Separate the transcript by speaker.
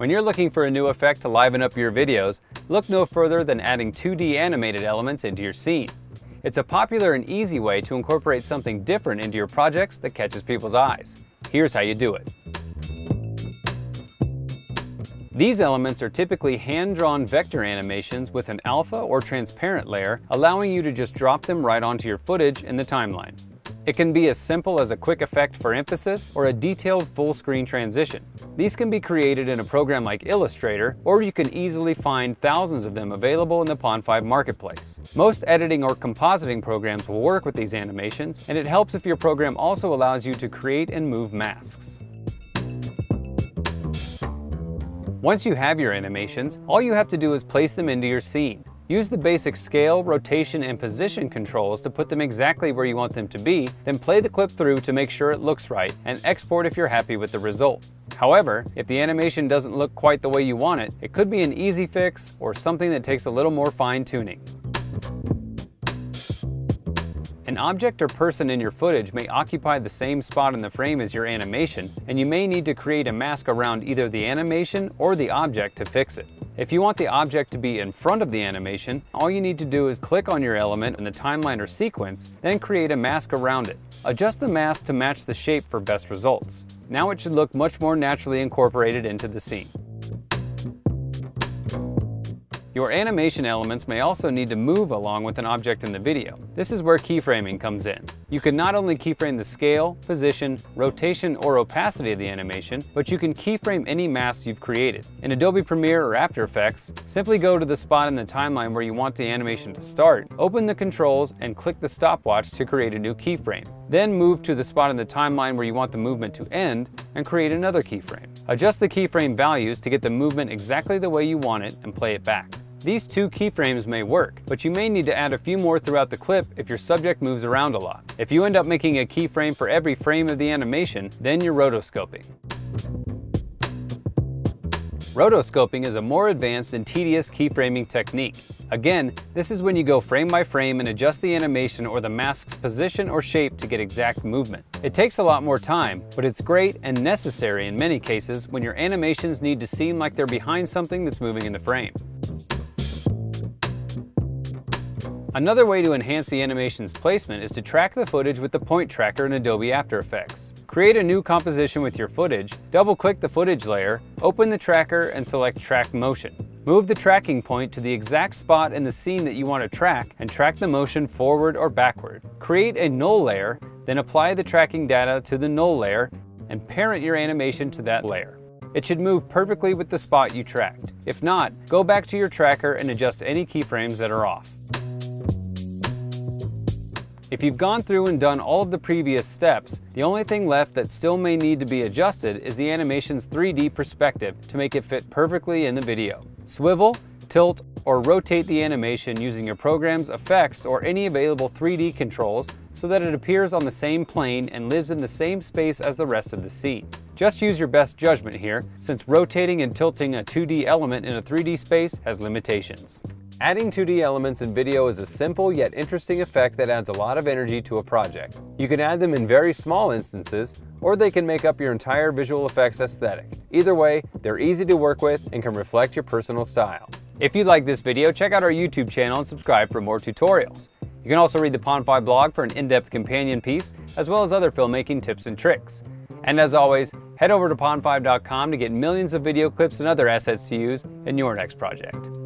Speaker 1: When you're looking for a new effect to liven up your videos, look no further than adding 2D animated elements into your scene. It's a popular and easy way to incorporate something different into your projects that catches people's eyes. Here's how you do it. These elements are typically hand-drawn vector animations with an alpha or transparent layer, allowing you to just drop them right onto your footage in the timeline. It can be as simple as a quick effect for emphasis or a detailed full screen transition. These can be created in a program like Illustrator, or you can easily find thousands of them available in the Pond5 marketplace. Most editing or compositing programs will work with these animations, and it helps if your program also allows you to create and move masks. Once you have your animations, all you have to do is place them into your scene. Use the basic scale, rotation, and position controls to put them exactly where you want them to be, then play the clip through to make sure it looks right, and export if you're happy with the result. However, if the animation doesn't look quite the way you want it, it could be an easy fix or something that takes a little more fine tuning. An object or person in your footage may occupy the same spot in the frame as your animation, and you may need to create a mask around either the animation or the object to fix it. If you want the object to be in front of the animation, all you need to do is click on your element in the timeline or sequence, then create a mask around it. Adjust the mask to match the shape for best results. Now it should look much more naturally incorporated into the scene. Your animation elements may also need to move along with an object in the video. This is where keyframing comes in. You can not only keyframe the scale, position, rotation, or opacity of the animation, but you can keyframe any mask you've created. In Adobe Premiere or After Effects, simply go to the spot in the timeline where you want the animation to start, open the controls, and click the stopwatch to create a new keyframe. Then move to the spot in the timeline where you want the movement to end, and create another keyframe. Adjust the keyframe values to get the movement exactly the way you want it and play it back. These two keyframes may work, but you may need to add a few more throughout the clip if your subject moves around a lot. If you end up making a keyframe for every frame of the animation, then you're rotoscoping. Rotoscoping is a more advanced and tedious keyframing technique. Again, this is when you go frame by frame and adjust the animation or the mask's position or shape to get exact movement. It takes a lot more time, but it's great and necessary in many cases when your animations need to seem like they're behind something that's moving in the frame. Another way to enhance the animation's placement is to track the footage with the point tracker in Adobe After Effects. Create a new composition with your footage, double-click the footage layer, open the tracker, and select Track Motion. Move the tracking point to the exact spot in the scene that you want to track and track the motion forward or backward. Create a null layer, then apply the tracking data to the null layer and parent your animation to that layer. It should move perfectly with the spot you tracked. If not, go back to your tracker and adjust any keyframes that are off. If you've gone through and done all of the previous steps, the only thing left that still may need to be adjusted is the animation's 3D perspective to make it fit perfectly in the video. Swivel, tilt, or rotate the animation using your program's effects or any available 3D controls so that it appears on the same plane and lives in the same space as the rest of the scene. Just use your best judgment here, since rotating and tilting a 2D element in a 3D space has limitations. Adding 2D elements in video is a simple yet interesting effect that adds a lot of energy to a project. You can add them in very small instances, or they can make up your entire visual effects aesthetic. Either way, they're easy to work with and can reflect your personal style. If you like this video, check out our YouTube channel and subscribe for more tutorials. You can also read the Pond5 blog for an in-depth companion piece, as well as other filmmaking tips and tricks. And as always, head over to pond5.com to get millions of video clips and other assets to use in your next project.